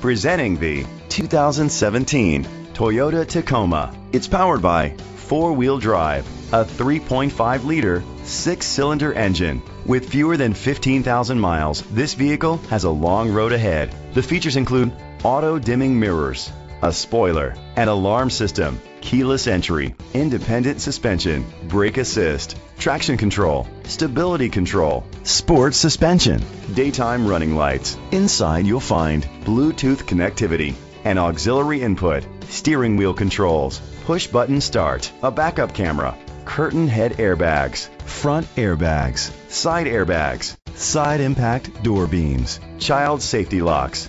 Presenting the 2017 Toyota Tacoma. It's powered by four-wheel drive, a 3.5-liter six-cylinder engine. With fewer than 15,000 miles, this vehicle has a long road ahead. The features include auto-dimming mirrors, a spoiler, an alarm system, keyless entry, independent suspension, brake assist, traction control, stability control, sports suspension, daytime running lights. Inside you'll find Bluetooth connectivity, an auxiliary input, steering wheel controls, push button start, a backup camera, curtain head airbags, front airbags, side airbags, side impact door beams, child safety locks.